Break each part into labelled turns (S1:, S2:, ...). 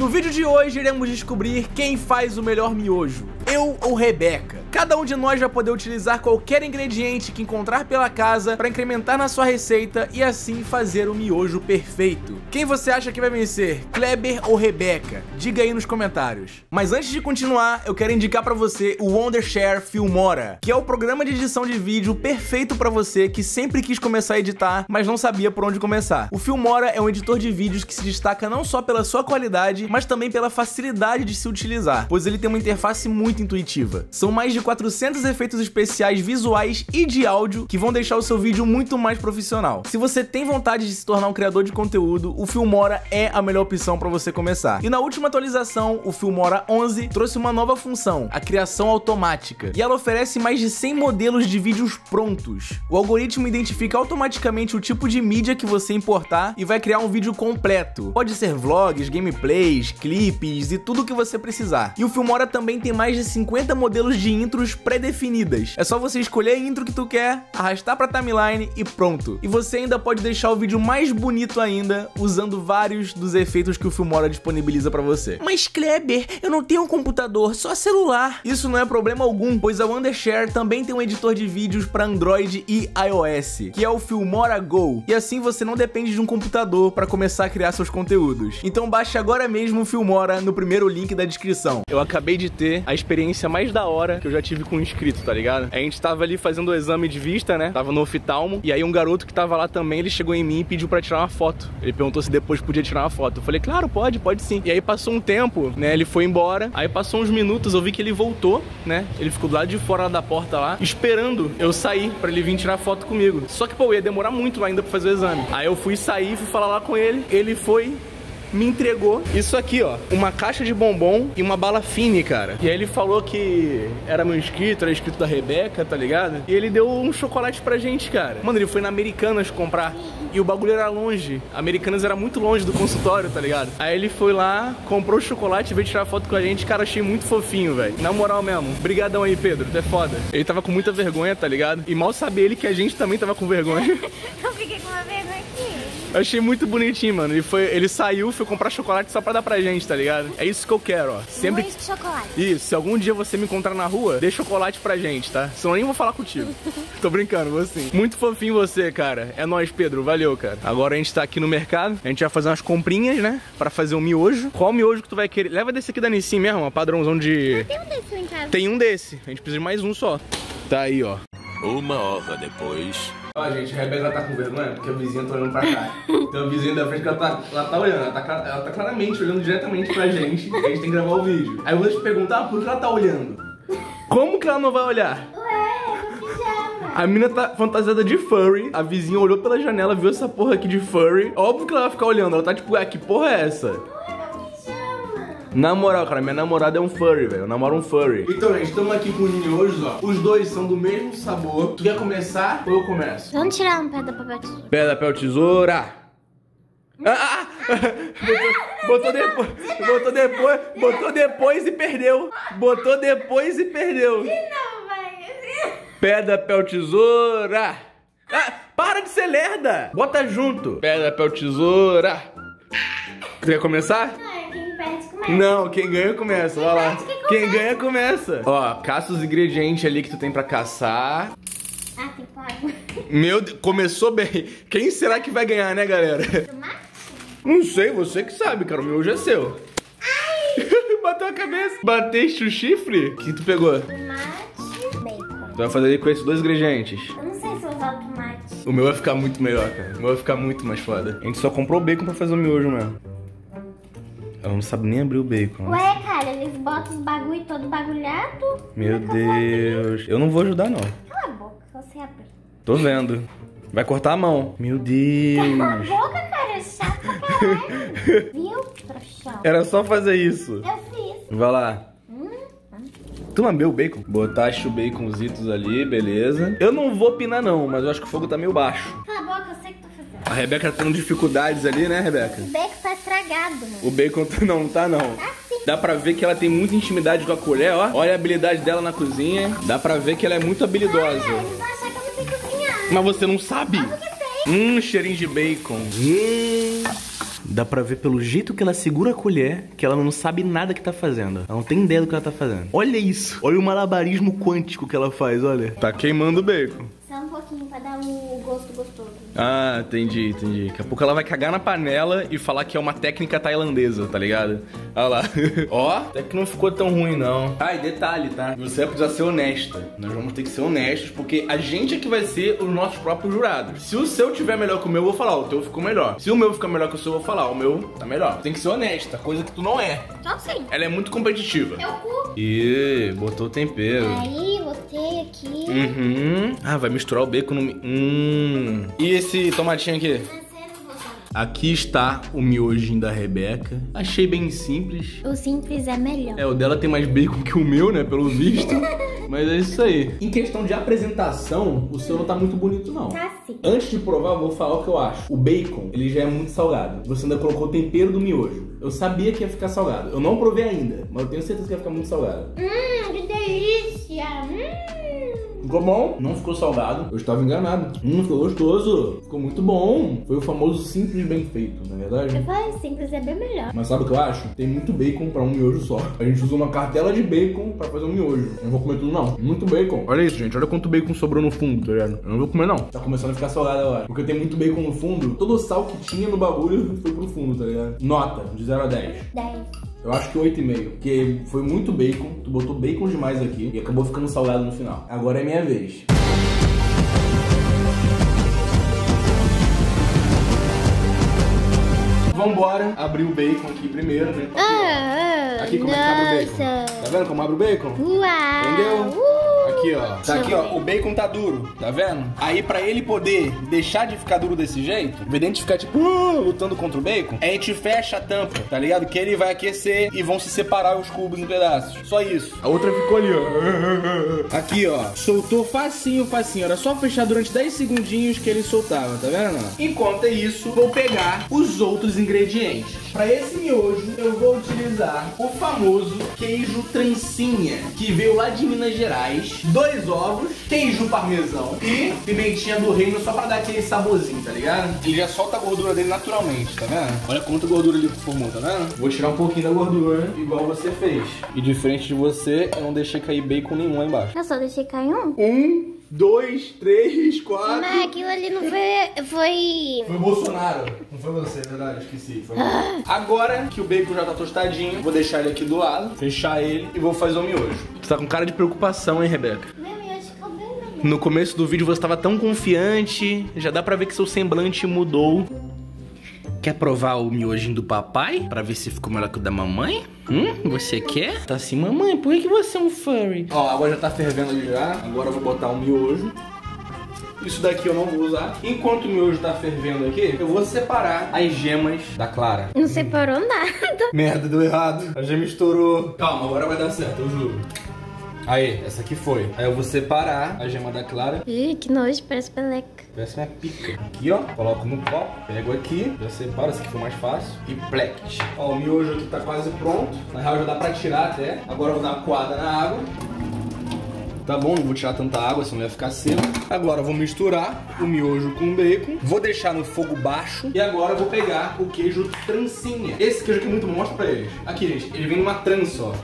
S1: No vídeo de hoje iremos descobrir quem faz o melhor miojo, eu ou Rebeca. Cada um de nós vai poder utilizar qualquer ingrediente que encontrar pela casa para incrementar na sua receita e assim fazer o miojo perfeito. Quem você acha que vai vencer, Kleber ou Rebeca? Diga aí nos comentários. Mas antes de continuar, eu quero indicar para você o Wondershare Filmora, que é o programa de edição de vídeo perfeito para você que sempre quis começar a editar, mas não sabia por onde começar. O Filmora é um editor de vídeos que se destaca não só pela sua qualidade, mas também pela facilidade de se utilizar, pois ele tem uma interface muito intuitiva. São mais de de 400 efeitos especiais visuais e de áudio que vão deixar o seu vídeo muito mais profissional. Se você tem vontade de se tornar um criador de conteúdo, o Filmora é a melhor opção para você começar. E na última atualização, o Filmora 11 trouxe uma nova função, a criação automática, e ela oferece mais de 100 modelos de vídeos prontos. O algoritmo identifica automaticamente o tipo de mídia que você importar e vai criar um vídeo completo. Pode ser vlogs, gameplays, clipes e tudo o que você precisar. E o Filmora também tem mais de 50 modelos de intro intros pré-definidas. É só você escolher a intro que tu quer, arrastar pra timeline e pronto. E você ainda pode deixar o vídeo mais bonito ainda, usando vários dos efeitos que o Filmora disponibiliza para você. Mas Kleber, eu não tenho um computador, só celular. Isso não é problema algum, pois a Wondershare também tem um editor de vídeos para Android e iOS, que é o Filmora Go. E assim você não depende de um computador para começar a criar seus conteúdos. Então baixe agora mesmo o Filmora no primeiro link da descrição. Eu acabei de ter a experiência mais da hora que eu já já tive com um inscrito, tá ligado? A gente tava ali fazendo o exame de vista, né? Tava no oftalmo. E aí um garoto que tava lá também, ele chegou em mim e pediu pra tirar uma foto. Ele perguntou se depois podia tirar uma foto. Eu falei, claro, pode, pode sim. E aí passou um tempo, né? Ele foi embora. Aí passou uns minutos, eu vi que ele voltou, né? Ele ficou do lado de fora da porta lá, esperando eu sair pra ele vir tirar foto comigo. Só que, pô, ia demorar muito ainda pra fazer o exame. Aí eu fui sair, fui falar lá com ele. Ele foi, me entregou isso aqui, ó. Uma caixa de bombom e uma bala fine, cara. E aí ele falou que era meu inscrito, era inscrito da Rebeca, tá ligado? E ele deu um chocolate pra gente, cara. Mano, ele foi na Americanas comprar. E o bagulho era longe. Americanas era muito longe do consultório, tá ligado? Aí ele foi lá, comprou o chocolate, veio tirar foto com a gente. Cara, achei muito fofinho, velho. Na moral mesmo. Brigadão aí, Pedro. Tu é foda. Ele tava com muita vergonha, tá ligado? E mal sabia ele que a gente também tava com vergonha.
S2: Eu fiquei com uma vergonha aqui.
S1: Eu achei muito bonitinho, mano. Ele, foi, ele saiu, foi comprar chocolate só pra dar pra gente, tá ligado? É isso que eu quero, ó. Sempre.
S2: Muito chocolate.
S1: Isso, se algum dia você me encontrar na rua, dê chocolate pra gente, tá? Senão eu nem vou falar contigo. Tô brincando, vou sim. Muito fofinho você, cara. É nóis, Pedro. Valeu, cara. Agora a gente tá aqui no mercado. A gente vai fazer umas comprinhas, né? Pra fazer um miojo. Qual miojo que tu vai querer? Leva desse aqui da Nissin mesmo, uma padrãozão de.
S2: Tem um desse em casa.
S1: Tem um desse. A gente precisa de mais um só. Tá aí, ó.
S3: Uma hora depois.
S1: Ó, gente, a Rebeca tá com vergonha porque a vizinha tá olhando pra cá. Então a vizinha da frente ela tá, ela tá olhando, ela tá, ela tá claramente olhando diretamente pra gente. A gente tem que gravar o vídeo. Aí eu vou te perguntar por que ela tá olhando. Como que ela não vai olhar? A mina tá fantasiada de furry. A vizinha olhou pela janela, viu essa porra aqui de furry. Óbvio que ela vai ficar olhando. Ela tá tipo, ah, que porra é essa? Na moral, cara, minha namorada é um furry, velho. Eu namoro um furry. Então, gente, estamos aqui com miojos, ó. Os dois são do mesmo sabor. Tu quer começar ou eu começo?
S2: Vamos tirar um pedra, papel, tesoura.
S1: Pedra, papel, tesoura. Ah, ah, botou, botou depois, botou depois, botou depois e perdeu. Botou depois e perdeu. Pedra, papel, tesoura. Ah, para de ser lerda. Bota junto. Pedra, papel, tesoura. Tu quer começar?
S2: Não, começa.
S1: Não, quem ganha começa, vai lá.
S2: perde, quem
S1: Quem
S2: começa.
S1: ganha começa. Ó, caça os ingredientes ali que tu tem pra caçar.
S2: Ah, tem pago.
S1: Meu Deus, começou bem. Quem será que vai ganhar, né, galera?
S2: Tomate?
S1: Não sei, você que sabe, cara. O meu hoje é seu. Bateu a cabeça. Bateste o chifre? O que tu pegou? Tu
S2: Tomate, bacon.
S1: vai fazer com esses dois ingredientes.
S2: Eu não sei se eu usar o tomate.
S1: O meu vai ficar muito melhor, cara. O meu vai ficar muito mais foda. A gente só comprou bacon pra fazer o miojo mesmo. Ela não sabe nem abrir o bacon. né?
S2: Ué, cara, eles botam os bagulho todo bagulhado.
S1: Meu
S2: é que eu?
S1: Deus. Eu não vou ajudar, não.
S2: Cala a boca, você abrir.
S1: Tô vendo. Vai cortar a mão. Meu
S2: Cala a
S1: Deus.
S2: boca, cara, é chato pra caralho. Viu, trouxão?
S1: Era só fazer isso.
S2: Eu fiz.
S1: Vai lá.
S2: Hum,
S1: Tu lambeu o bacon? Botaste o baconzitos ali, beleza. Eu não vou pinar não, mas eu acho que o fogo tá meio baixo.
S2: cala a boca,
S1: A Rebeca tá tendo dificuldades ali, né, Rebeca?
S2: O bacon tá estragado, mano.
S1: O bacon tá- não tá não.
S2: Tá sim.
S1: Dá pra ver que ela tem muita intimidade com a colher, ó. Olha a habilidade dela na cozinha. Dá pra ver que ela é muito habilidosa.
S2: Ah, eles vão achar que eu não sei cozinhar.
S1: Mas você não sabe?
S2: Porque sei.
S1: Hum, cheirinho de bacon. Hum. Dá pra ver pelo jeito que ela segura a colher que ela não sabe nada que tá fazendo. Ela não tem ideia do que ela tá fazendo. Olha isso. Olha o malabarismo quântico que ela faz, olha. Tá queimando o bacon.
S2: Só um pouquinho pra dar um gosto gostoso.
S1: Ah, entendi, entendi. Daqui a pouco ela vai cagar na panela e falar que é uma técnica tailandesa, tá ligado? Olha lá. Ó, até que não ficou tão ruim, não. Ah, e detalhe, tá? Você vai precisar ser honesta. Nós vamos ter que ser honestos, porque a gente é que vai ser os nossos próprios jurados. Se o seu tiver melhor que o meu, eu vou falar, o teu ficou melhor. Se o meu ficar melhor que o seu, eu vou falar, o meu tá melhor. Tem que ser honesta, coisa que tu não é.
S2: Só sim.
S1: Ela é muito competitiva.
S2: Eu cu.
S1: Ih, botou o tempero.
S2: Aí, botei aqui.
S1: Uhum. Ah, vai misturar o bacon no. Hum. E esse tomatinho aqui? Aqui está o miojinho da Rebeca. Achei bem simples.
S2: O simples é melhor.
S1: É, o dela tem mais bacon que o meu, né? Pelo visto. Mas é isso aí. Em questão de apresentação, o seu não tá muito bonito, não.
S2: Tá sim.
S1: Antes de provar, eu vou falar o que eu acho. O bacon, ele já é muito salgado. Você ainda colocou o tempero do miojo. Eu sabia que ia ficar salgado. Eu não provei ainda, mas eu tenho certeza que ia ficar muito salgado.
S2: Hum, que delícia. Hum.
S1: Ficou bom? Não ficou salgado. Eu estava enganado. Hum, ficou gostoso. Ficou muito bom. Foi o famoso simples bem feito, não é verdade?
S2: Eu falei, simples é bem melhor.
S1: Mas sabe o que eu acho? Tem muito bacon pra um miojo só. A gente usou uma cartela de bacon pra fazer um miojo. Eu não vou comer tudo, não. Muito bacon. Olha isso, gente. Olha quanto bacon sobrou no fundo, tá ligado? Eu não vou comer, não. Tá começando a ficar salgado agora. Porque tem muito bacon no fundo. Todo o sal que tinha no bagulho foi pro fundo, tá ligado? Nota, de 0 a 10.
S2: 10.
S1: Eu acho que 8,5. Porque foi muito bacon. Tu botou bacon demais aqui. E acabou ficando salgado no final. Agora é minha vez. Vambora abrir o bacon aqui primeiro, né?
S2: Ah,
S1: Aqui como é que abre o bacon? Tá vendo como abre o bacon?
S2: Uau.
S1: Entendeu? Aqui, ó. Tá aqui, ó. O bacon tá duro, tá vendo? Aí, pra ele poder deixar de ficar duro desse jeito, em vez de a gente ficar, tipo, uh, lutando contra o bacon, a gente fecha a tampa, tá ligado? Que ele vai aquecer e vão se separar os cubos em pedaços. Só isso. A outra ficou ali, ó. Aqui, ó. Soltou facinho, facinho. Era só fechar durante 10 segundinhos que ele soltava, tá vendo? Enquanto é isso, vou pegar os outros ingredientes. Pra esse miojo, eu vou utilizar o famoso queijo trancinha, que veio lá de Minas Gerais, dois ovos, queijo parmesão e pimentinha do reino só pra dar aquele saborzinho, tá ligado? Ele já solta a gordura dele naturalmente, tá vendo? Olha quanta gordura ele formou, tá vendo? Vou tirar um pouquinho da gordura, igual você fez. E diferente de você, eu não deixei cair bacon nenhum lá embaixo.
S2: Eu só deixei cair um.
S1: Um, dois, três, quatro...
S2: Mas aquilo ali não foi. Foi.
S1: Foi o Bolsonaro. Não foi você, é verdade, esqueci. Foi Agora que o bacon já tá tostadinho, vou deixar ele aqui do lado, fechar ele e vou fazer o miojo. Você tá com cara de preocupação, hein, Rebeca?
S2: Meu miojo ficou bem.
S1: No começo do vídeo você tava tão confiante, já dá pra ver que seu semblante mudou. Quer provar o miojinho do papai? Pra ver se ficou melhor que o da mamãe? Hum, você quer? Tá assim, mamãe, por que você é um furry? Ó, a água já tá fervendo ali já. Agora eu vou botar o miojo. Isso daqui eu não vou usar. Enquanto o miojo tá fervendo aqui, eu vou separar as gemas da Clara.
S2: Não separou nada.
S1: Merda, deu errado. A gema estourou. Calma, agora vai dar certo, eu juro. Aí, essa aqui foi. Aí eu vou separar a gema da Clara.
S2: Ih, que nojo, parece peleca.
S1: Parece uma pica. Aqui, ó. Coloco no copo. Pego aqui. Já separo. Esse aqui foi mais fácil. E plect. Ó, o miojo aqui tá quase pronto. Na real, já dá pra tirar até. Agora eu vou dar uma coada na água. Tá bom, não vou tirar tanta água, senão vai ficar seco. Agora eu vou misturar o miojo com o bacon. Vou deixar no fogo baixo. E agora eu vou pegar o queijo trancinha. Esse queijo aqui é muito bom, mostra pra eles. Aqui, gente, ele vem numa trança, ó.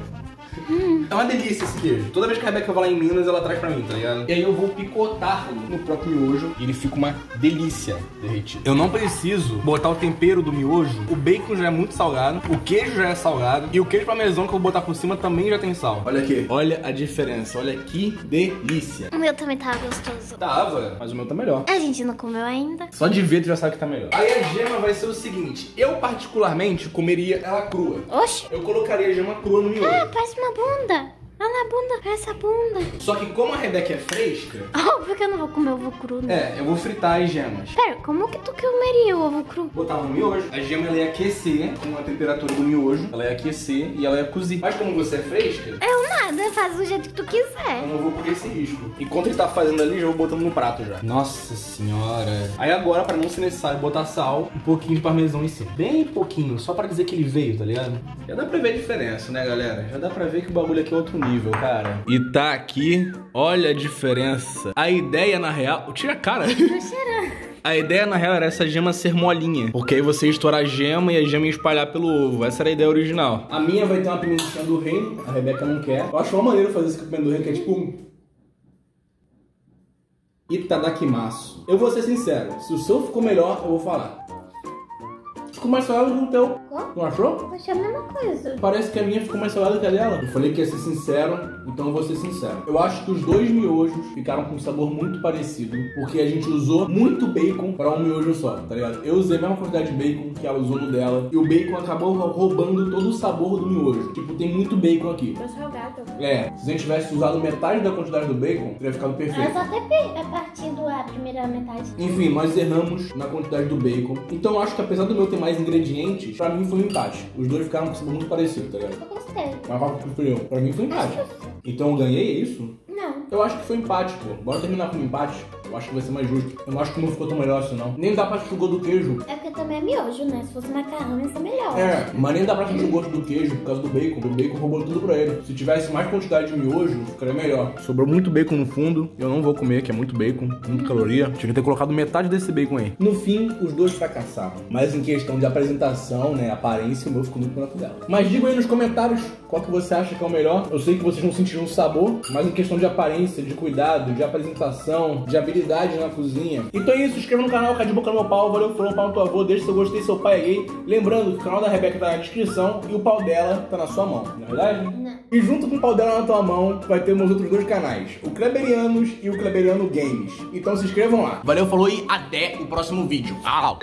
S1: É uma delícia esse queijo. Toda vez que a Rebeca vai lá em Minas, ela traz pra mim, tá ligado? E aí eu vou picotá-lo no próprio miojo e ele fica uma delícia derretido. Eu não preciso botar o tempero do miojo. O bacon já é muito salgado, o queijo já é salgado e o queijo parmesão que eu vou botar por cima também já tem sal. Olha aqui. Olha a diferença. Olha que delícia.
S2: O meu também tava gostoso.
S1: Tava, mas o meu tá melhor.
S2: A gente não comeu ainda.
S1: Só de ver tu já sabe que tá melhor. Aí a gema vai ser o seguinte. Eu particularmente comeria ela crua.
S2: Oxe.
S1: Eu colocaria a gema crua no miojo.
S2: Ah, parece uma bunda. Na bunda, parece a bunda.
S1: Só que como a Rebeca é fresca,
S2: Óbvio que eu não vou comer ovo cru, né?
S1: é, eu vou fritar as gemas.
S2: Pera, como que tu comeria o ovo cru?
S1: Botar no miojo, a gema ela ia aquecer com a temperatura do miojo, ela ia aquecer e ela ia cozer. Mas como você é fresca,
S2: Eu nada, faz do jeito que tu quiser.
S1: eu não vou correr esse risco. Enquanto ele tá fazendo ali, já vou botando no prato já. Nossa senhora. Aí agora, pra não ser necessário botar sal, um pouquinho de parmesão em cima. Bem pouquinho, só pra dizer que ele veio, tá ligado? Já dá pra ver a diferença, né, galera? Já dá pra ver que o bagulho aqui é outro nível, cara. E tá aqui, olha a diferença. A ideia, na real... Tira a cara.
S2: Tô cheirando.
S1: A ideia, na real, era essa gema ser molinha. Porque aí você estourar a gema e a gema ia espalhar pelo ovo. Essa era a ideia original. A minha vai ter uma pimentinha do reino. A Rebeca não quer. Eu acho uma maneira fazer esse pimenta do reino, que é tipo um... Itadakimasu. Eu vou ser sincero. Se o seu ficou melhor, eu vou falar. Ficou mais salgado que o teu. Não achou?
S2: Achei a mesma coisa.
S1: Parece que a minha ficou mais salgada que a dela. Eu falei que ia ser sincero, então eu vou ser sincero. Eu acho que os dois miojos ficaram com um sabor muito parecido, porque a gente usou muito bacon para um miojo só, tá ligado? Eu usei a mesma quantidade de bacon que ela usou no dela, e o bacon acabou roubando todo o sabor do miojo. Tipo, tem muito bacon aqui.
S2: Tô salgado.
S1: É, se a gente tivesse usado metade da quantidade do bacon, teria ficado
S2: Mas
S1: perfeito.
S2: até pe- é partindo a primeira metade.
S1: Enfim, nós erramos na quantidade do bacon. Então eu acho que apesar do meu ter mais ingredientes, pra mim foi um empate. Os dois ficaram com sabor muito parecido, tá ligado?
S2: Eu gostei.
S1: Mas qual que preferiu? Pra mim foi empate. Então eu ganhei, é isso?
S2: Não.
S1: Eu acho que foi empate, pô. Bora terminar com um empate. Eu acho que vai ser mais justo. Eu não acho que não ficou tão melhor assim, não. Nem dá pra sentir o gosto do queijo.
S2: É porque também é miojo, né? Se fosse macarrão, ia ser melhor.
S1: É, mas nem dá pra sentir o gosto do queijo por causa do bacon. O bacon roubou tudo pra ele. Se tivesse mais quantidade de miojo, ficaria melhor. Sobrou muito bacon no fundo. Eu não vou comer, que é muito bacon, muita caloria. Tinha que ter colocado metade desse bacon aí. No fim, os dois fracassaram. Mas em questão de apresentação, né, aparência, o meu ficou muito melhor que o dela. Mas diga aí nos comentários qual que você acha que é o melhor. Eu sei que vocês não sentiram o sabor, mas em questão de aparência, de cuidado, de apresentação, de habilidade na cozinha. Então é isso, se inscreva no canal, cai de boca no meu pau, valeu, falou pau no teu avô, deixa seu gostei, seu pai é gay. Lembrando que o canal da Rebeca tá na descrição e o pau dela tá na sua mão, não é verdade?
S2: Não.
S1: E junto com o pau dela na tua mão, vai ter meus outros dois canais, o Kleberianos e o Kleberiano Games. Então se inscrevam lá. Valeu, falou e até o próximo vídeo. Au!